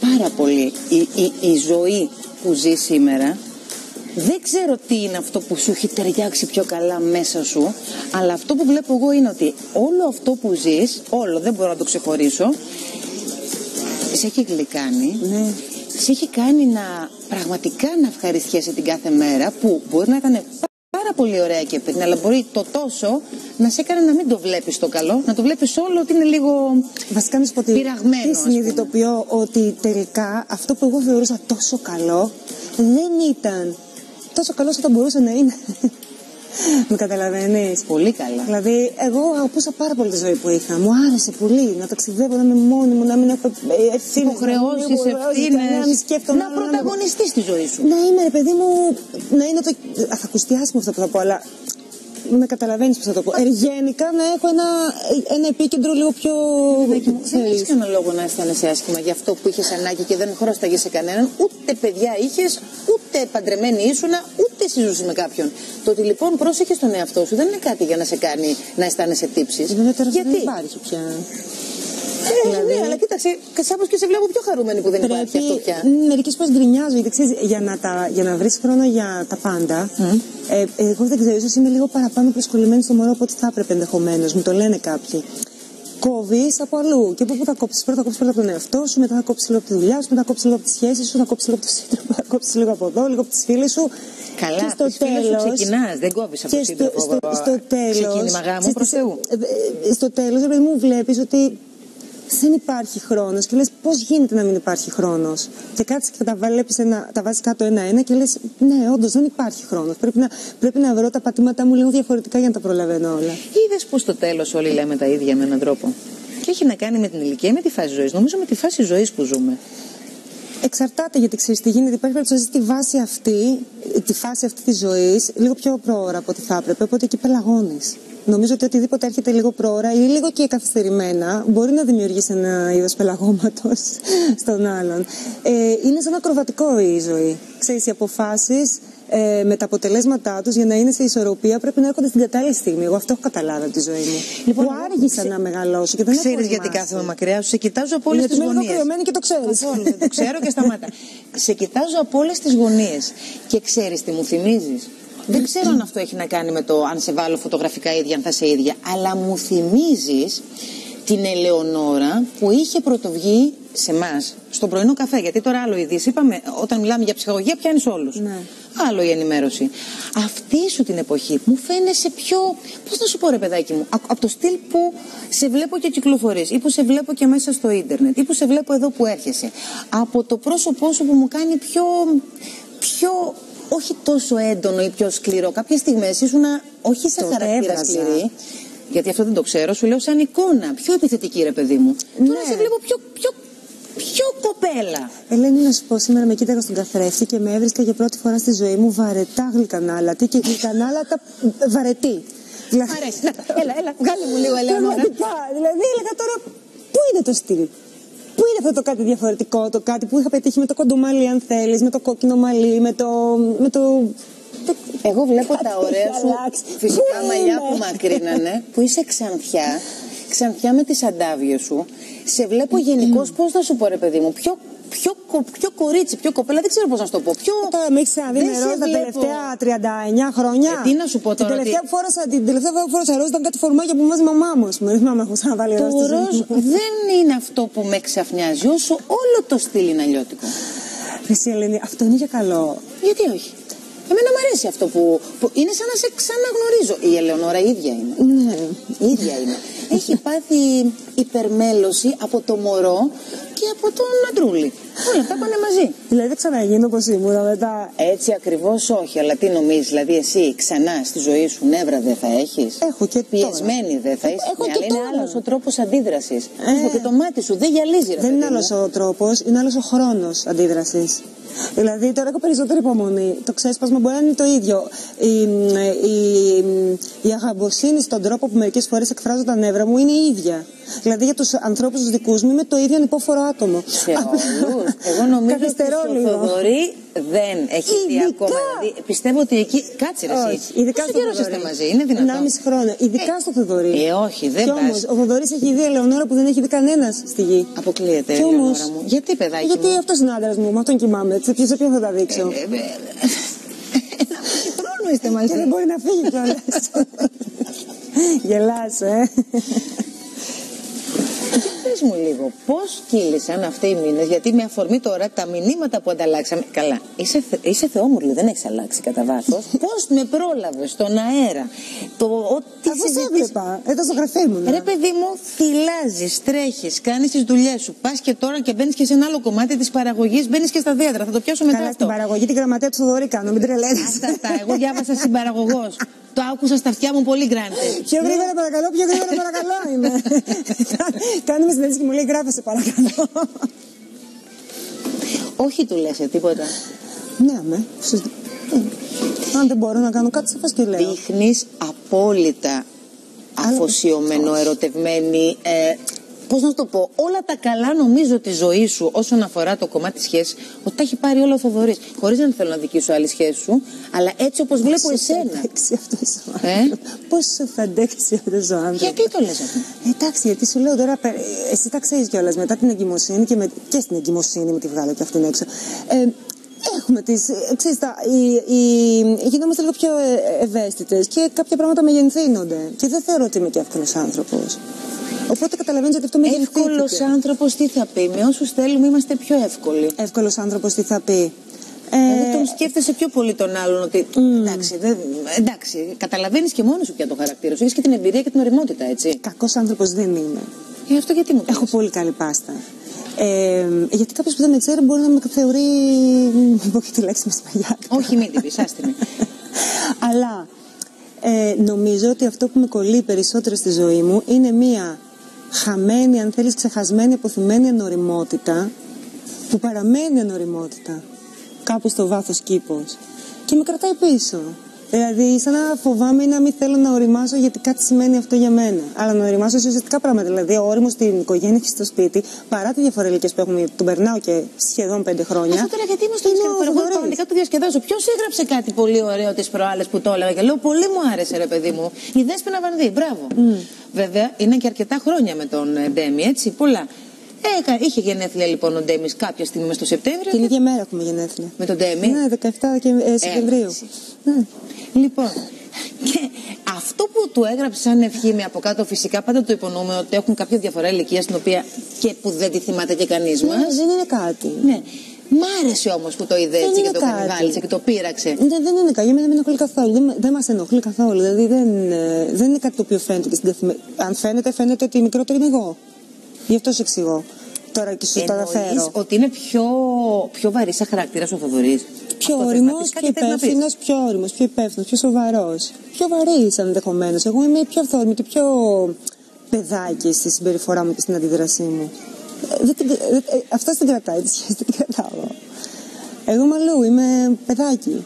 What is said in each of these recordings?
πάρα πολύ η, η, η ζωή που ζει σήμερα δεν ξέρω τι είναι αυτό που σου έχει ταιριάξει πιο καλά μέσα σου, αλλά αυτό που βλέπω εγώ είναι ότι όλο αυτό που ζεις, όλο, δεν μπορώ να το ξεχωρίσω, σε έχει γλυκάνει, Ναι. σε έχει κάνει να πραγματικά να ευχαριστιέσαι την κάθε μέρα, που μπορεί να ήταν πάρα πολύ ωραία και πριν, αλλά μπορεί το τόσο να σε έκανε να μην το βλέπεις το καλό, να το βλέπεις όλο ότι είναι λίγο Βασικά να σου πω ότι πειραγμένο, τι ας πούμε. συνειδητοποιώ ότι τελικά αυτό που εγώ θεωρούσα τόσο καλό δεν ήταν τόσο καλό όσο θα μπορούσε να είναι. Με καταλαβαίνεις. πολύ καλά. Δηλαδή, εγώ αγαπούσα πάρα πολύ τη ζωή που είχα. Μου άρεσε πολύ να ταξιδεύω, να είμαι μόνη μου, να μην έχω ευθύνες. Υποχρεώσεις, ευθύνες, να μην σκέφτομαι. να πρωταγωνιστείς στη ζωή σου. Να είμαι, ρε παιδί μου, να είναι το. Θα ακουστεί άσχημο αυτό που θα πω, αλλά με καταλαβαίνεις πώς θα το πω. Ε, γενικά να έχω ένα, ένα επίκεντρο λίγο πιο. Παιδάκι μου, Δεν ξέρεις. έχει κανένα λόγο να αισθάνεσαι άσχημα για αυτό που είχες ανάγκη και δεν χρώσταγες σε κανέναν. Ούτε παιδιά είχες, ούτε παντρεμένη ήσουνα, ούτε συζούσε με κάποιον. Το ότι λοιπόν πρόσεχες τον εαυτό σου δεν είναι κάτι για να σε κάνει να αισθάνεσαι τύψει. Βέβαια τώρα Γιατί; δεν υπάρχει πια. Ε, Δηλαδή- Ναι, αλλά κοίταξε, κάπω και σε βλέπω πιο χαρούμενη που δεν υπάρχει αυτό πια. Μερικές φορές γκρινιάζω, γιατί ξέρεις, για να, τα, για να βρεις χρόνο για τα πάντα. Ε, εγώ δεν ξέρω, ίσως είμαι λίγο παραπάνω προσκολλημένη στο μωρό από ό,τι θα έπρεπε ενδεχομένως. Μου το λένε κάποιοι. Κόβεις από αλλού. Και από πού θα κόψεις. Πρώτα θα κόψεις πρώτα από τον εαυτό σου, μετά θα κόψεις λίγο από τη δουλειά σου, μετά θα κόψεις λίγο από τη σχέση σου, θα κόψεις λίγο από το σύντροφο, θα κόψεις λίγο από εδώ, λίγο από τις φίλες σου. Καλά, και στο τις φίλες σου τέλος- ξεκινάς, δεν κόβεις από και το στο, σύντροφο, στο, βα- στο τέλος, ξεκίνημα γάμου, ξέρεις προς τι- Θεού. ε, ε, στο τέλος, ρε παιδί μου, βλέπεις ότι δεν υπάρχει χρόνος και λες πώς γίνεται να μην υπάρχει χρόνος; Και κάτσε και τα, βλέπεις ένα, τα βάζεις κάτω ένα-ένα και λες ναι, όντως δεν υπάρχει χρόνος. Πρέπει να, πρέπει να βρω τα πατήματά μου λίγο διαφορετικά για να τα προλαβαίνω όλα. Είδες που στο τέλος όλοι λέμε τα ίδια με έναν τρόπο; Και έχει να κάνει με την ηλικία ή με τη φάση ζωής; Νομίζω με τη φάση ζωής που ζούμε. Εξαρτάται γιατί ξέρεις τι γίνεται. Υπάρχει περίπτωση να ζεις τη βάση αυτή, τη φάση αυτή της ζωής, λίγο πιο πρόωρα από ό,τι θα έπρεπε. Οπότε εκεί πελαγώνεις. Νομίζω ότι οτιδήποτε έρχεται λίγο πρόωρα ή λίγο και καθυστερημένα μπορεί να δημιουργήσει ένα είδος πελαγώματος στον άλλον. Ε, είναι σαν ακροβατικό η ζωή. Ξέρεις, οι αποφάσεις ε, με τα αποτελέσματά τους για να είναι σε ισορροπία πρέπει να έρχονται στην κατάλληλη στιγμή. Εγώ αυτό έχω καταλάβει από τη ζωή μου. Λοιπόν, που άργησα ξέ- να μεγαλώσω και δεν έχω Ξέρεις γιατί οριμάσει. κάθομαι μακριά σου, σε κοιτάζω από όλες Γιατί τι είμαι λίγο γωνίες. κρυωμένη και το ξέρεις. Καθόλου, δεν το ξέρω και σταμάτα. σε κοιτάζω από όλες τις γωνίες και ξέρεις τι μου θυμίζεις; Δεν ξέρω αν αυτό έχει να κάνει με το αν σε βάλω φωτογραφικά ίδια, αν θα είσαι ίδια, αλλά μου θυμίζεις την Ελεονόρα που είχε πρωτοβγεί σε εμάς στον πρωινό καφέ. Γιατί τώρα άλλο ειδήσει. Είπαμε, όταν μιλάμε για ψυχαγωγία, πιάνεις όλους. Ναι. Άλλο η ενημέρωση. Αυτή σου την εποχή μου φαίνεσαι πιο. Πώς να σου πω, ρε παιδάκι μου, α- από το στυλ που σε βλέπω και κυκλοφορείς, ή που σε βλέπω και μέσα στο ίντερνετ, ή που σε βλέπω εδώ που έρχεσαι. Από το πρόσωπό σου που μου κάνει πιο. πιο όχι τόσο έντονο ή πιο σκληρό. Κάποιες στιγμές ήσουν όχι σε Το χαρακτήρα έβγαζα. σκληρή. Γιατί αυτό δεν το ξέρω, σου λέω σαν εικόνα. Πιο επιθετική, ρε παιδί μου. Τώρα Ναι. σε βλέπω πιο, πιο, πιο κοπέλα. Ελένη, να σου πω, σήμερα με κοίταγα στον καθρέφτη και με έβρισκα για πρώτη φορά στη ζωή μου βαρετά γλυκανάλατη και γλυκανάλατα βαρετή. Δηλαδή, Μ' αρέσει. Να, έλα, έλα, βγάλε μου λίγο, Ελεονόρα. Πραγματικά. Δηλαδή, έλεγα τώρα, πού είναι το στυλ; Πού είναι αυτό το κάτι διαφορετικό, το κάτι που είχα πετύχει με το κοντομάλι, αν θέλεις, με το κόκκινο μαλλί, με το. Με το... το- Εγώ βλέπω Κάτι τα ωραία έχει σου αλλάξει. φυσικά Πού μαλλιά είναι; που μακρύνανε, που είσαι ξανθιά, ξανθιά με τις αντάβιες σου. Σε βλέπω γενικώς, πώς να σου πω ρε παιδί μου, πιο, πιο, κο- πιο κορίτσι, πιο κοπέλα, δεν ξέρω πώς να σου το πω. Πιο... Τώρα με έχεις ξαναδεί Δεν με σε ροζ τα βλέπω. τελευταία 39 χρόνια. Ε, τι να σου πω τώρα, Την τελευταία, ότι- που φόρασα, την τελευταία φορά που φόρασα ροζ ήταν κάτι φορμάκια που μου βάζει η μαμά μου. ας πούμε. Δεν θυμάμαι, έχω ξαναβάλει Το ροζ. στη ζωή ροζ μου. δεν είναι αυτό που με ξαφνιάζει, όσο όλο το στυλ είναι αλλιώτικο. Εσύ, Ελένη, αυτό είναι για καλό. Γιατί όχι; Εμένα μου αρέσει αυτό που, που είναι σαν να σε ξαναγνωρίζω. Η Ελεονόρα ίδια είναι. Ναι. Η ίδια είναι. Έχει πάθει υπερμέλωση από το μωρό και από τον αντρούλη. Όλα αυτά πάνε μαζί. Δηλαδή δεν ξαναγίνω όπως ήμουν μετά. Έτσι ακριβώς όχι, αλλά τι νομίζεις, δηλαδή εσύ ξανά στη ζωή σου νεύρα δεν θα έχεις; Έχω και τώρα. Πιεσμένη δεν θα είσαι. Έχω Ναι, και αλλά είναι τώρα. άλλος ο τρόπος αντίδρασης. Ε. Και το μάτι σου δεν γυαλίζει ρε Δεν είναι παιδί μου. άλλο ο τρόπος, είναι άλλος ο χρόνος αντίδρασης. Δηλαδή τώρα έχω περισσότερη υπομονή. Το ξέσπασμα μπορεί να είναι το ίδιο. Η, η, η αγαμποσύνη στον τρόπο που μερικές φορές εκφράζω τα νεύρα μου είναι η ίδια. Δηλαδή για του ανθρώπου του δικού μου είμαι το ίδιο ανυπόφορο άτομο. Σε όλους. Εγώ νομίζω ότι Καθυστερώ στο λίγο. Θοδωρή δεν έχει δει Ειδικά. ακόμα. Δηλαδή, πιστεύω ότι εκεί. Κάτσε ρε εσύ. Όχι, ειδικά Πόσο στο καιρό Θοδωρή. είστε μαζί, είναι δυνατόν. 1,5 χρόνο. Ειδικά στο Θοδωρή. Ε, όχι, δεν Κι πας. όμως, ο Θοδωρή έχει δει Ελεονόρα που δεν έχει δει κανένα στη γη. Αποκλείεται, Κι όμως- Ελεονόρα μου. Γιατί, παιδάκι Γιατί μου. αυτό είναι άντρα μου, με αυτόν κοιμάμαι. Σε ποιο- σε ποιον θα τα δείξω. Ε, ε, ε, Ένα μισή χρόνο είστε μαζί. Και δεν μπορεί να φύγει κιόλα. Γελάς, ε. Πες μου λίγο, πώς κύλησαν αυτοί οι μήνες, γιατί με αφορμή τώρα τα μηνύματα που ανταλλάξαμε. Καλά, είσαι, θε, είσαι θεόμουρλη, δεν έχεις αλλάξει κατά βάθος. πώς με πρόλαβες στον αέρα, το ό,τι Αφού σε συζητήσαμε. έβλεπα, ήταν στο γραφείο μου. ναι. Ρε παιδί μου, θυλάζεις, τρέχεις, κάνεις τις δουλειές σου. Πας και τώρα και μπαίνεις και σε ένα άλλο κομμάτι της παραγωγής, μπαίνεις και στα δίατρα. Θα το πιάσω μετά Καλά αυτό. στην παραγωγή, την γραμματέα του Θοδωρή κάνω, μην τρελαίνεις. Αυτά, αυτά. Εγώ διάβασα συμπαραγωγός. Το άκουσα στα αυτιά μου πολύ γκράντε. Πιο γρήγορα παρακαλώ, πιο γρήγορα παρακαλώ είμαι. Κάνουμε συνέντευξη και μου λέει γράφεσαι παρακαλώ. Όχι του λες ε, τίποτα. Ναι, με. Συζη- Ε, Αν δεν μπορώ να κάνω κάτι, σε φας και λέω. Δείχνεις απόλυτα αφοσιωμένο, ερωτευμένη. Ε, Πώς να σου το πω, όλα τα καλά νομίζω τη ζωή σου όσον αφορά το κομμάτι σχέσης, ότι τα έχει πάρει όλο ο Θοδωρής. Χωρίς να θέλω να δικήσω άλλη σχέση σου, αλλά έτσι όπως βλέπω Πώς θα εσένα. αντέξει αυτός ο Ε; άνθρωπος. Πώς θα αντέξει αυτός ο άνθρωπος. Γιατί το λες αυτό; Εντάξει, γιατί σου λέω τώρα, πε- εσύ τα ξέρεις κιόλας μετά την εγκυμοσύνη και, με, και στην εγκυμοσύνη με τη βγάλω και αυτήν έξω. Ε, έχουμε τις, ε, ξέρεις, τα, οι, οι, γινόμαστε λίγο πιο ε, ευαίσθητες και κάποια πράγματα μεγενθύνονται. Και δεν θεωρώ ότι είμαι και εύκολος άνθρωπος. Οπότε καταλαβαίνεις ότι αυτό με Εύκολος άνθρωπος τι θα πει; Με όσους θέλουμε είμαστε πιο εύκολοι. Εύκολος άνθρωπος τι θα πει; Ε, Δηλαδή τον σκέφτεσαι πιο πολύ τον άλλον ότι. Εντάξει, δεν, εντάξει καταλαβαίνεις και μόνος σου πια το χαρακτήρα σου. Έχεις και την εμπειρία και την οριμότητα, έτσι. κακός άνθρωπος δεν είμαι. Ε, αυτό γιατί μου το Έχω λες; πολύ καλή πάστα. Ε, γιατί κάποιος που δεν με ξέρει μπορεί να με θεωρεί. Μην πω και τη λέξη με στη μαγιά. Όχι, μην την πεις, άστη με. Αλλά ε, νομίζω ότι αυτό που με κολλεί περισσότερο στη ζωή μου είναι μία χαμένη, αν θέλεις, ξεχασμένη, αποθυμένη ανοριμότητα που παραμένει ανοριμότητα κάπου στο βάθος κήπος και με κρατάει πίσω. Δηλαδή, σαν να φοβάμαι ή να μην θέλω να οριμάσω γιατί κάτι σημαίνει αυτό για μένα. Αλλά να οριμάσω σε ουσιαστικά πράγματα. Δηλαδή, ο όριμος στην οικογένεια και στο σπίτι, παρά τι διαφορετικέ που έχουμε, τον περνάω και σχεδόν πέντε χρόνια. Αυτό τώρα γιατί είμαστε είναι στο ο διασκεδάσιο. Εγώ Θοδωρής. πραγματικά το διασκεδάζω. Ποιος έγραψε κάτι πολύ ωραίο τις προάλλες που το έλεγα και λέω Πολύ μου άρεσε, ρε παιδί μου. Η Δέσποινα Βανδύ, μπράβο. Βέβαια είναι και αρκετά χρόνια με τον ε, Ντέμι, έτσι, πολλά. Ε, κα- είχε γενέθλια λοιπόν ο Ντέμις κάποια στιγμή μες στο Σεπτέμβριο. Την ίδια μέρα έχουμε γενέθλια. Με τον Ντέμι. Ναι, 17 και, ε, Σεπτεμβρίου. έτσι. Ναι. Λοιπόν, και αυτό που του έγραψε σαν ευχή με από κάτω, φυσικά πάντα το υπονοούμε ότι έχουν κάποια διαφορά ηλικία στην οποία και που δεν τη θυμάται και κανείς μας. Ναι, δεν είναι κάτι. Ναι. Μ' άρεσε όμως που το είδε Δεν έτσι και είναι το κάτι. κανιβάλισε και το πείραξε. Δεν, δεν είναι κάτι. Για μένα δεν με ενοχλεί καθόλου. Δεν, δεν μας ενοχλεί καθόλου. Δηλαδή δεν, ε, δεν είναι κάτι το οποίο φαίνεται και στην καθημερινότητα. Αν φαίνεται, φαίνεται ότι η μικρότερη είναι εγώ. Γι' αυτό σε εξηγώ. Τώρα και σου τα Εννοείς αναφέρω. ότι είναι πιο, πιο βαρύς σαν χαρακτήρας ο Θοδωρής; Πιο όριμος, πιο υπεύθυνος, πιο όριμος, πιο υπεύθυνος, πιο σοβαρός. Πιο βαρύς ενδεχομένως. Εγώ είμαι πιο αυθόρμητη, πιο παιδάκι στη συμπεριφορά μου και στην αντίδρασή μου. Ε, δεν την- ε, ε, αυτός την κρατάει, τη σχέση δεν την κρατάω. εγώ. Εγώ είμαι αλλού, είμαι παιδάκι.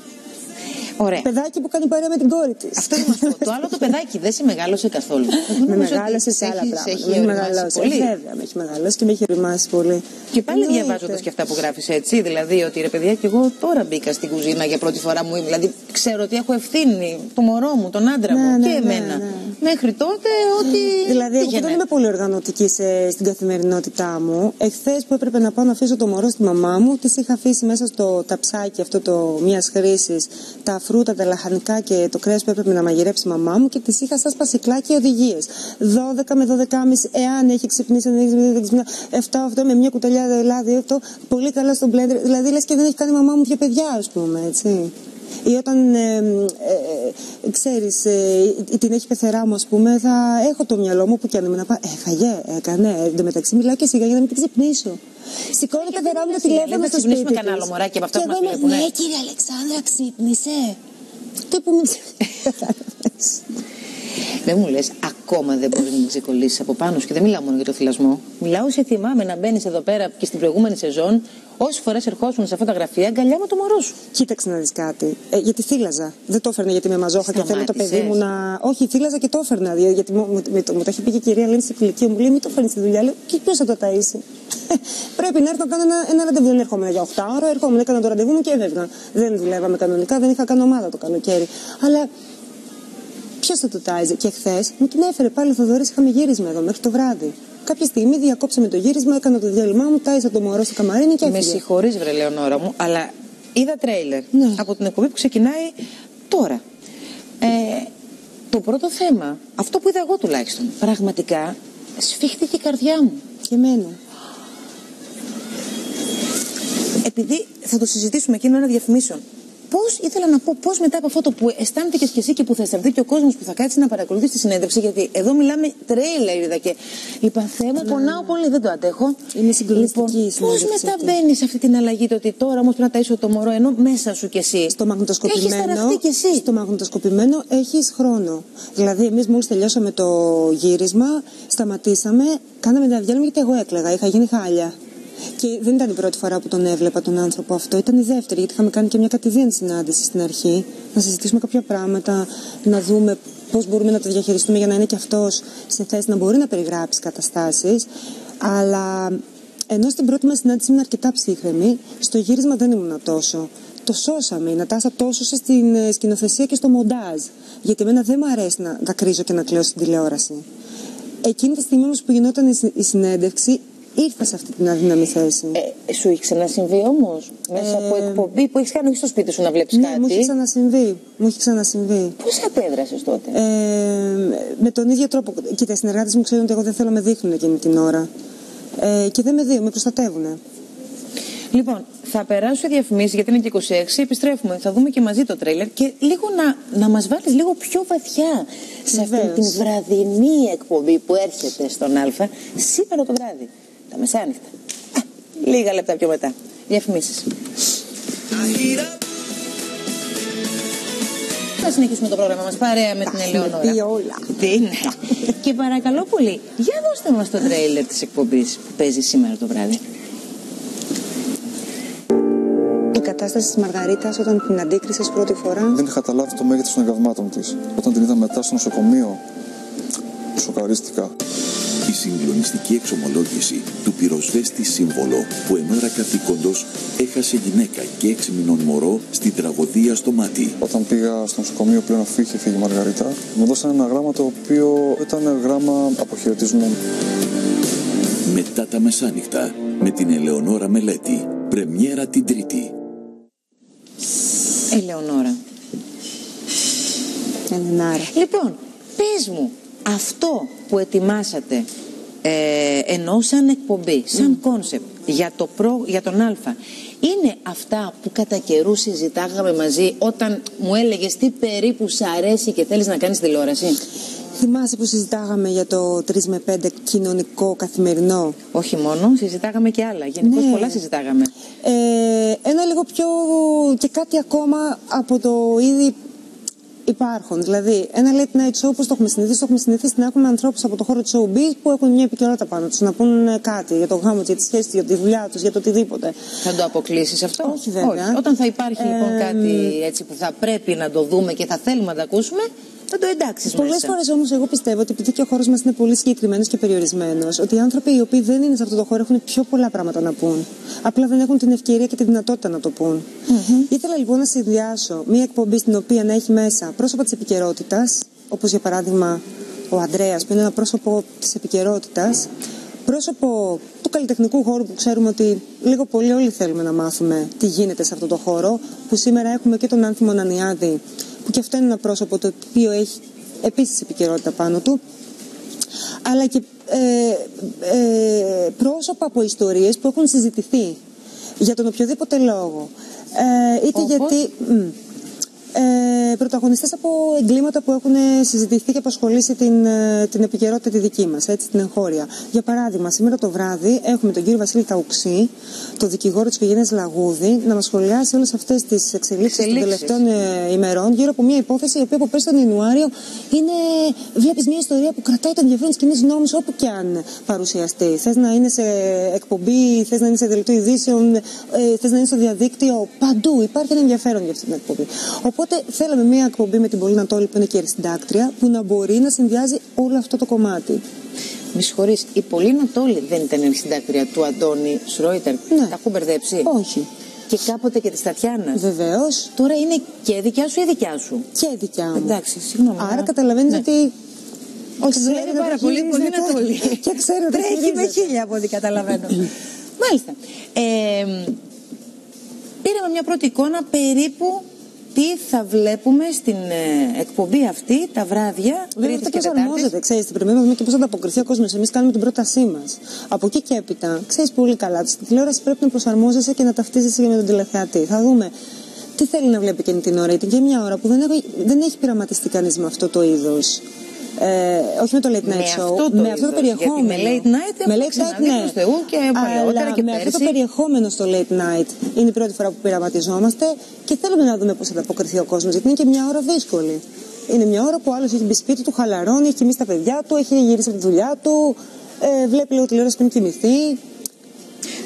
Ωραία. Παιδάκι που κάνει παρέα με την κόρη της. Αυτό είναι αυτό. Το άλλο το παιδάκι δεν σε μεγάλωσε καθόλου. Εγώ Με νομίζω ότι μεγάλωσε σε σε άλλα έχει- πράγματα. σε έχει Με έχει οριμάσει μεγαλώσει. πολύ. Ε, Βέβαια, με έχει μεγαλώσει και με έχει οριμάσει πολύ. Και πάλι Εννοείται. διαβάζοντας και αυτά που γράφεις έτσι, δηλαδή ότι ρε παιδιά, και εγώ τώρα μπήκα στην κουζίνα για πρώτη φορά μου. Δηλαδή ξέρω ότι έχω ευθύνη το μωρό μου, τον άντρα Ναι, μου ναι, και ναι, εμένα. ναι. Μέχρι τότε ότι. Δηλαδή, εγώ που πήγαινε. δεν είμαι πολύ οργανωτική σε, στην καθημερινότητά μου. Εχθές που έπρεπε να πάω να αφήσω το μωρό στη μαμά μου, τη είχα αφήσει μέσα στο ταψάκι αυτό το μιας χρήσης, τα φρούτα, τα λαχανικά και το κρέας που έπρεπε να μαγειρέψει η μαμά μου και τη είχα σαν σπασικλάκι οδηγίες. 12 με 12,5 εάν έχει ξυπνήσει, αν δεν έχει ξυπνήσει, δεν ξυπνήσει. 7 αυτό με μια κουταλιά λάδι, αυτό πολύ καλά στο μπλέντερ. Δηλαδή λες και δεν έχει κάνει η μαμά μου πιο παιδιά, ας πούμε, έτσι. Ή όταν, ε, ε, ε, ξέρεις, ε, την έχει πεθερά μου, ας πούμε, θα έχω το μυαλό μου που κι αν είμαι να πάω, έφαγε, έκανε, εν τω μεταξύ μιλάω και σιγά για να μην την ξυπνήσω. Σηκώνει η πεθερά μου το Λέει, τηλέφωνο θα στο ξυπνήσουμε σπίτι κανένα της. άλλο μωράκι από αυτά Και που μας εγώ είμαι, βλέπουνε. Ναι, κύριε Αλεξάνδρα, ξύπνησε. Τι που μην Δεν μου λες, ακόμα δεν μπορεί να την ξεκολλήσεις από πάνω σου. Και δεν μιλάω μόνο για το θυλασμό. Μιλάω σε θυμάμαι να μπαίνεις εδώ πέρα και στην προηγούμενη σεζόν, όσες φορές ερχόσουν σε αυτά τα γραφεία, αγκαλιά με το μωρό σου. Κοίταξε να δεις κάτι. Ε, γιατί θύλαζα. Δεν το έφερνα γιατί με μαζόχα και θέλω το παιδί μου να. Όχι, θύλαζα και το έφερνα. Γιατί μου, μου, μου, το, μου το έχει πει και η κυρία Λένη στην φιλική μου. Λέει, μην το φέρνεις στη δουλειά. Λέω, και ποιος θα το ταΐσει; Πρέπει να έρθω να κάνω ένα, ένα ραντεβού. Δεν ερχόμουν για 8 ώρα, ερχόμουν, έκανα το ραντεβού μου και έβγα. Δεν δουλεύαμε κανονικά, δεν είχα καν ομάδα το καλοκαίρι. Αλλά ποιος θα το τάιζε. Και χθες μου την έφερε πάλι ο Θοδωρής, είχαμε γύρισμα εδώ μέχρι το βράδυ. Κάποια στιγμή διακόψαμε το γύρισμα, έκανα το διάλειμμα μου, τάιζα το μωρό στο καμαρίνι και έφυγε. Με συγχωρείς, βρε Λεωνόρα μου, αλλά είδα τρέιλερ ναι. από την εκπομπή που ξεκινάει τώρα. Ε, το πρώτο θέμα, αυτό που είδα εγώ τουλάχιστον, πραγματικά σφίχτηκε η καρδιά μου. Και εμένα. Επειδή θα το συζητήσουμε εκείνο ένα διαφημίσεων, Πώς ήθελα να πω, πώς μετά από αυτό το που αισθάνεται και εσύ και που θα αισθανθεί και ο κόσμος που θα κάτσει να παρακολουθεί τη συνέντευξη, γιατί εδώ μιλάμε τρέιλερ είδα και είπα Θεέ μου, πονάω πολύ, δεν το αντέχω. Είναι συγκλονιστική λοιπόν, Πώς μετά μπαίνεις σε αυτή την αλλαγή, το ότι τώρα όμως πρέπει να ταΐσω το μωρό, ενώ μέσα σου κι εσύ. Στο μαγνητοσκοπημένο. Έχεις κι εσύ. Στο μαγνητοσκοπημένο έχεις χρόνο. Δηλαδή, εμείς μόλις τελειώσαμε το γύρισμα, σταματήσαμε, κάναμε ένα διάλειμμα γιατί εγώ έκλεγα, είχα γίνει χάλια. Και δεν ήταν η πρώτη φορά που τον έβλεπα τον άνθρωπο αυτό, ήταν η δεύτερη, γιατί είχαμε κάνει και μια κατηδίαν συνάντηση στην αρχή. Να συζητήσουμε κάποια πράγματα, να δούμε πώς μπορούμε να το διαχειριστούμε για να είναι και αυτός σε θέση να μπορεί να περιγράψει καταστάσεις. Αλλά ενώ στην πρώτη μας συνάντηση ήμουν αρκετά ψύχρεμη, στο γύρισμα δεν ήμουν τόσο. Το σώσαμε. Η Νατάσα το σώσε στην ε, σκηνοθεσία και στο μοντάζ. Γιατί εμένα δεν μου αρέσει να δακρύζω και να κλαίω στην τηλεόραση. Εκείνη τη στιγμή όμως που γινόταν η συνέντευξη, ήρθα σε αυτή την αδύναμη θέση. Ε, σου έχει ξανασυμβεί όμως, μέσα ε... από εκπομπή που έχεις κάνει, όχι στο σπίτι σου να βλέπεις ναι, κάτι. Μου έχει ξανασυμβεί. Μου έχει ξανασυμβεί. Πώς απέδρασε τότε, ε, Με τον ίδιο τρόπο. Κοίτα, οι συνεργάτες μου ξέρουν ότι εγώ δεν θέλω να με δείχνουν εκείνη την ώρα. Ε, και δεν με δίνουν, με προστατεύουν. Λοιπόν, θα περάσω διαφημίσεις γιατί είναι και 26. Επιστρέφουμε. Θα δούμε και μαζί το τρέιλερ και λίγο να, να μας βάλεις λίγο πιο βαθιά σε αυτή την βραδινή εκπομπή που έρχεται στον Α σήμερα το βράδυ τα μεσάνυχτα. Α, λίγα λεπτά πιο μετά. Διαφημίσεις. Θα συνεχίσουμε το πρόγραμμα μας παρέα με την Ελεονόρα. πει όλα. Τι είναι. Και παρακαλώ πολύ, για δώστε μας το τρέιλερ της εκπομπής που παίζει σήμερα το βράδυ. Η κατάσταση της Μαργαρίτας όταν την αντίκρισες πρώτη φορά; Δεν είχα καταλάβει το μέγεθο των εγκαυμάτων της. Όταν την είδα μετά στο νοσοκομείο, σοκαρίστηκα η συγκλονιστική εξομολόγηση του πυροσβέστη σύμβολο που εν ώρα καθήκοντος έχασε γυναίκα και έξι μηνών μωρό στην τραγωδία στο μάτι. Όταν πήγα στο νοσοκομείο πλέον αφού είχε φύγει η Μαργαρίτα, μου δώσανε ένα γράμμα το οποίο ήταν γράμμα αποχαιρετισμού. Μετά τα μεσάνυχτα με την Ελεονόρα Μελέτη. Πρεμιέρα την Τρίτη. Ελεονόρα. Ελενάρα. Λοιπόν, πες μου, αυτό που ετοιμάσατε ε, ενώ σαν εκπομπή, σαν κόνσεπτ για, το για τον Α είναι αυτά που κατά καιρούς συζητάγαμε μαζί όταν μου έλεγες τι περίπου σ' αρέσει και θέλεις να κάνεις τηλεόραση; Θυμάσαι που συζητάγαμε για το 3 με 5 κοινωνικό καθημερινό; Όχι μόνο, συζητάγαμε και άλλα. Γενικώς ναι. πολλά συζητάγαμε. Ε, ένα λίγο πιο και κάτι ακόμα από το ήδη υπάρχουν. Δηλαδή, ένα late night show, όπως το έχουμε συνηθίσει, το έχουμε συνηθίσει να έχουμε ανθρώπους από το χώρο του showbiz που έχουν μια επικαιρότητα πάνω τους, να πούν κάτι για το γάμο, για τη σχέση για τη δουλειά τους, για το οτιδήποτε. Θα το αποκλείσεις αυτό; Όχι, βέβαια. Όταν θα υπάρχει λοιπόν κάτι έτσι που θα πρέπει να το δούμε και θα θέλουμε να το ακούσουμε, θα το εντάξεις Πολλές φορές όμως, εγώ πιστεύω ότι επειδή και ο χώρος μας είναι πολύ συγκεκριμένος και περιορισμένος, ότι οι άνθρωποι οι οποίοι δεν είναι σε αυτό το χώρο έχουν πιο πολλά πράγματα να πούν. Απλά δεν έχουν την ευκαιρία και τη δυνατότητα να το πούν. Mm-hmm. Ήθελα λοιπόν να συνδυάσω μία εκπομπή στην οποία να έχει μέσα πρόσωπα της επικαιρότητας, όπως για παράδειγμα ο Αντρέα, που είναι ένα πρόσωπο της επικαιρότητας, πρόσωπο του καλλιτεχνικού χώρου που ξέρουμε ότι λίγο πολύ όλοι θέλουμε να μάθουμε τι γίνεται σε αυτό το χώρο, που σήμερα έχουμε και τον Άνθιμο Νανιάδη, που και αυτό είναι ένα πρόσωπο το οποίο έχει επίσης επικαιρότητα πάνω του αλλά και ε, ε, πρόσωπα από ιστορίες που έχουν συζητηθεί για τον οποιοδήποτε λόγο. Ε, είτε γιατί... ε, πρωταγωνιστές από εγκλήματα που έχουν συζητηθεί και απασχολήσει την, ε, την επικαιρότητα τη δική μας, έτσι, την εγχώρια. Για παράδειγμα, σήμερα το βράδυ έχουμε τον κύριο Βασίλη Ταουξή, το δικηγόρο της οικογένειας Λαγούδη, να μας σχολιάσει όλες αυτές τις εξελίξεις, των Εξελίξεις. τελευταίων ε, ημερών γύρω από μια υπόθεση η οποία από πέρσι τον Ιανουάριο είναι, βλέπεις μια ιστορία που κρατάει το ενδιαφέρον της κοινής νόμης όπου και αν παρουσιαστεί. Θες να είναι σε εκπομπή, θες να είναι σε δελτίο ειδήσεων, ε, θες να είναι στο διαδίκτυο, παντού υπάρχει ένα ενδιαφέρον για αυτή την εκπομπή. Οπότε θέλαμε μια εκπομπή με την Πολίνα Τόλη που είναι και συντάκτρια που να μπορεί να συνδυάζει όλο αυτό το κομμάτι. Με συγχωρείς, η Πολίνα Τόλη δεν ήταν η συντάκτρια του Αντώνη Σρόιτερ. Ναι. Τα έχω μπερδέψει. Όχι. Και κάποτε και της Τατιάνας; Βεβαίως Τώρα είναι και δικιά σου ή δικιά σου; και δικιά μου. Εντάξει, συγγνώμη. Άρα να- καταλαβαίνει Ναι. ότι. Όχι, ξέρει δουλεύει να πάρα τα πολύ, πολύ χειρίζεται. να Τόλη. Και ξέρει να τα Τρέχει με χειρίζεται. χίλια από ό,τι καταλαβαίνω. Μάλιστα. Ε, πήραμε μια πρώτη εικόνα περίπου τι θα βλέπουμε στην ε, εκπομπή αυτή τα βράδια Βέβαια Τρίτης αυτό και Τετάρτης; προσαρμόζεται, ξέρεις. Πρέπει να δούμε και πώς θα ανταποκριθεί ο κόσμος. Εμείς κάνουμε την πρότασή μας. Από εκεί και έπειτα, ξέρεις πολύ καλά, στην τηλεόραση πρέπει να προσαρμόζεσαι και να ταυτίζεσαι και με τον τηλεθεατή. Θα δούμε τι θέλει να βλέπει εκείνη την ώρα. Γιατί για μια ώρα που δεν έχει, δεν έχει πειραματιστεί κανείς με αυτό το είδος. Ε, όχι με το late night Με show, αυτό το με αυτό το είδος, περιεχόμενο. γιατί με late night με έχουμε late night, ξαναδεί ναι. προς Θεού και παλαιότερα Αλλά και με αυτό το πέρσι. περιεχόμενο στο late night είναι η πρώτη φορά που πειραματιζόμαστε και θέλουμε να δούμε πώς θα ανταποκριθεί ο κόσμος. Γιατί είναι και μια ώρα δύσκολη. Είναι μια ώρα που άλλος έχει μπει σπίτι του, χαλαρώνει, έχει κοιμήσει τα παιδιά του, έχει γυρίσει από τη δουλειά του, ε, βλέπει λίγο τηλεόραση πριν κοιμηθεί.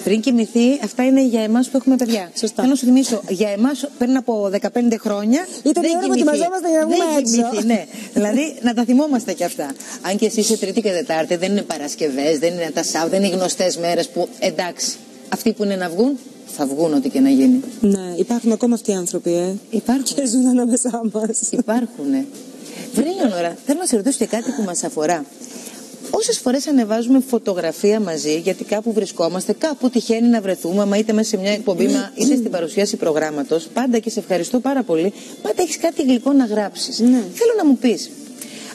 Πριν κοιμηθεί, αυτά είναι για εμάς που έχουμε παιδιά. Σωστά. Θέλω να σου θυμίσω, για εμάς πριν από 15 χρόνια. Ήταν η δεν ώρα που κοιμηθεί. ετοιμαζόμασταν για να βγούμε Δεν έξω. κοιμηθεί, ναι. δηλαδή να τα θυμόμαστε κι αυτά. Αν και εσύ είσαι Τρίτη και Τετάρτη, δεν είναι Παρασκευές, δεν είναι τα Σάββατα, δεν είναι γνωστές μέρες που εντάξει, αυτοί που είναι να βγουν, θα βγουν ό,τι και να γίνει. Ναι, υπάρχουν ακόμα αυτοί οι άνθρωποι, ε. Υπάρχουν. Και ζουν ανάμεσά μας. Υπάρχουν. Βρε Λεωνόρα, θέλω να σε ρωτήσω και κάτι που μας αφορά. Όσες φορές ανεβάζουμε φωτογραφία μαζί, γιατί κάπου βρισκόμαστε, κάπου τυχαίνει να βρεθούμε, άμα είτε μέσα σε μια εκπομπή, μα είτε στην παρουσίαση προγράμματος, πάντα και σε ευχαριστώ πάρα πολύ, πάντα έχεις κάτι γλυκό να γράψεις. Ναι. Θέλω να μου πεις,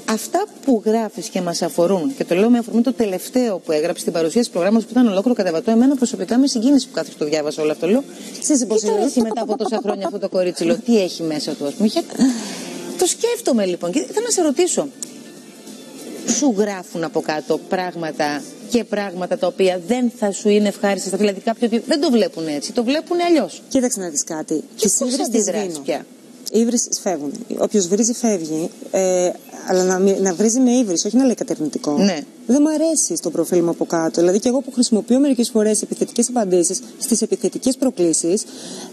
αυτά που γράφεις και μας αφορούν, και το λέω με αφορμή το τελευταίο που έγραψες στην παρουσίαση προγράμματος που ήταν ολόκληρο κατεβατό, εμένα προσωπικά με συγκίνηση που κάθισε το διάβασα όλο αυτό. Λέω, Ξέρεις πώς τι τώρα είναι. έχει μετά από τόσα χρόνια αυτό το κορίτσι, λέω, τι έχει μέσα του, ας πούμε. Είχε- Το σκέφτομαι λοιπόν και θέλω να σε ρωτήσω, σου γράφουν από κάτω πράγματα και πράγματα τα οποία δεν θα σου είναι ευχάριστα. Δηλαδή κάποιοι ότι δεν το βλέπουν έτσι, το βλέπουν αλλιώς. Κοίταξε να δεις κάτι. Και Τις πώς ύβρις τις αντιδράσεις σβήνω. πια; Οι ύβρις φεύγουν. Όποιος βρίζει, φεύγει. Ε, αλλά να, μη- να βρίζει με ύβρις, όχι να λέει κατερνητικό. Ναι. Δεν μου αρέσει στο προφίλ μου από κάτω. Δηλαδή, και εγώ που χρησιμοποιώ μερικές φορές επιθετικές απαντήσεις στις επιθετικές προκλήσεις,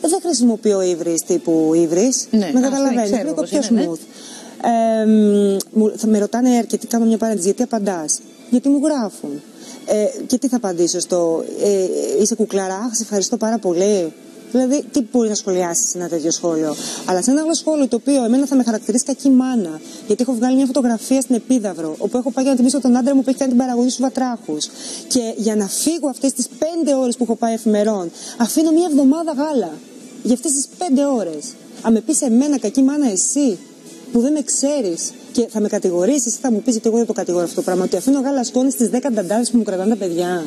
δεν χρησιμοποιώ ύβρις τύπου ύβρις. Ναι, με α, καταλαβαίνεις. ξέρω Λίγο πώς πιο είναι, ναι. Smooth. Ε, μ, μου- θα με ρωτάνε αρκετοί, κάνω μια παρένθεση, γιατί απαντάς; Γιατί μου γράφουν. Ε, και τι θα απαντήσω στο ε, είσαι κουκλαρά, σε ευχαριστώ πάρα πολύ. Δηλαδή, τι μπορεί να σχολιάσεις σε ένα τέτοιο σχόλιο; Αλλά σε ένα άλλο σχόλιο το οποίο εμένα θα με χαρακτηρίσει κακή μάνα. Γιατί έχω βγάλει μια φωτογραφία στην Επίδαυρο, όπου έχω πάει για να τιμήσω τον άντρα μου που έχει κάνει την παραγωγή στους βατράχους. Και για να φύγω αυτές τις πέντε ώρες που έχω πάει εφημερών, αφήνω μια εβδομάδα γάλα. Για αυτές τις πέντε ώρες. Αν με πεις εμένα κακή μάνα, εσύ; Που δεν με ξέρεις και θα με κατηγορήσεις ή θα μου πεις γιατί εγώ δεν το κατηγορώ αυτό το πράγμα. Ότι αφήνω γάλα σκόνης στις 10 νταντάδες που μου κρατάνε τα παιδιά.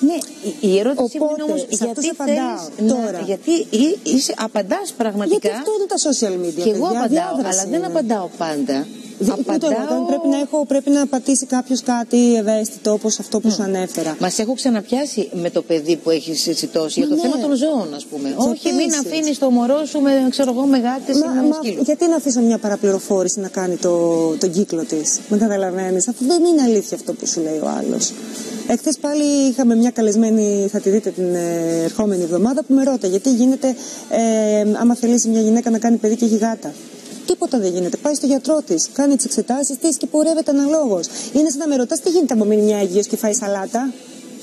Ναι, η- η ερώτηση Οπότε, είναι όμως σε αυτό γιατί σε απαντάω θέλεις να- τώρα. γιατί ή- είσαι, απαντάς πραγματικά. Γιατί αυτό είναι τα social media. και εγώ παιδιά, απαντάω, διάδραση αλλά δεν είναι. απαντάω πάντα. Δι- ούτε εγώ, όταν πρέπει να, έχω, πρέπει να πατήσει κάποιος κάτι ευαίσθητο όπως αυτό που σου ανέφερα. Μας έχω ξαναπιάσει με το παιδί που έχεις τσιτώσει για το Ναι. θέμα των ζώων, ας πούμε. Και Όχι, μην επίσης. αφήνεις το μωρό σου με, ξέρω εγώ, με γάτες ή Μα, με μα, σκύλο. γιατί να αφήσω μια παραπληροφόρηση να κάνει το, τον κύκλο της; Με καταλαβαίνεις. Αφού δεν είναι αλήθεια αυτό που σου λέει ο άλλος. Εχθές πάλι είχαμε μια καλεσμένη, θα τη δείτε την ε, ερχόμενη εβδομάδα, που με ρώτησε γιατί γίνεται, ε, άμα θελήσει μια γυναίκα να κάνει παιδί και έχει γάτα; Τίποτα δεν γίνεται. Πάει στο γιατρό της, κάνει τις εξετάσεις της και πορεύεται αναλόγως. Είναι σαν να με ρωτάς τι γίνεται αν μείνει μια υγιής και φάει σαλάτα;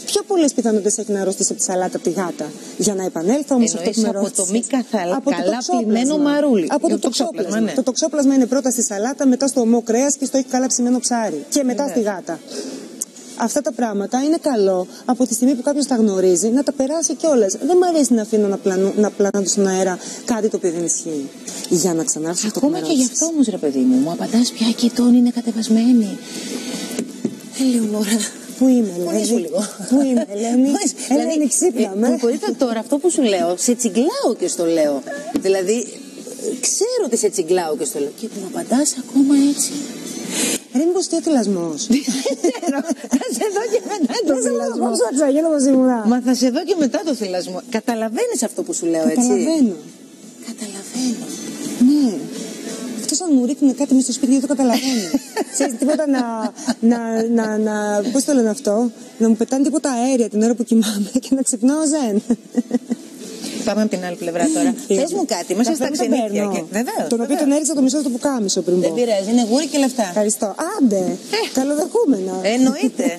Πιο πολλές πιθανότητες έχει να αρρωστήσει από τη σαλάτα από τη γάτα. Για να επανέλθω όμως αυτό Εννοείς που με από το ρώτησες. μη καθα- Από το καλά τοξόπλασμα. πλημμένο μαρούλι. Από Για το το τοξόπλασμα, τοξόπλασμα. ναι. Το τοξόπλασμα είναι πρώτα στη σαλάτα, μετά στο ομό κρέας και στο έχει καλά ψημένο ψάρι. Και μετά στη γάτα. Αυτά τα πράγματα είναι καλό από τη στιγμή που κάποιος τα γνωρίζει να τα περάσει κιόλας. Δεν μου αρέσει να αφήνω να, πλανού, να πλανάνε στον αέρα κάτι το οποίο δεν ισχύει. Για να ξανάρθω στο Ακόμα και γι' αυτό όμως, ρε παιδί μου, μου απαντάς πια και η τόνη είναι κατεβασμένη. Ελεονόρα. Πού είμαι, Φωνήσου Ελένη; λίγο; Πού είμαι, Ελένη; Μάλιστα. Ελένη, Δηλαδή, ξύπνα ε, με. Μπορείτε τώρα αυτό που σου λέω, σε τσιγκλάω και στο λέω. Δηλαδή, ξέρω ότι σε τσιγκλάω και στο λέω. Και μου απαντάς ακόμα έτσι. Ρε, μήπως τι ο θυλασμός. Δεν ξέρω. Θα σε δω και μετά το Δεν θέλω να θυλασμό. κόψω να ξαναγίνω μαζί μου. να. Μας θα σε δω και μετά το θυλασμό. Καταλαβαίνεις αυτό που σου λέω, έτσι; Καταλαβαίνω. Καταλαβαίνω. Ναι. Αυτός αν μου ρίχνουν κάτι μες στο σπίτι δεν το καταλαβαίνω. Ξέρεις τίποτα να, να, να, να, πώς το λένε αυτό, να μου πετάνε τίποτα αέρια την ώρα που κοιμάμαι και να ξυπνάω ζεν. Πάμε από την άλλη πλευρά τώρα. Πες μου κάτι, μέσα στα Καφέ δεν ξενύχια. παίρνω. Και... Βεβαίως. Τον οποίο τον έριξα το μισό του πουκάμισο πριν Δεν πω. πειράζει, είναι γούρι και λεφτά. Ευχαριστώ. Άντε, καλοδεχούμενα. Εννοείται.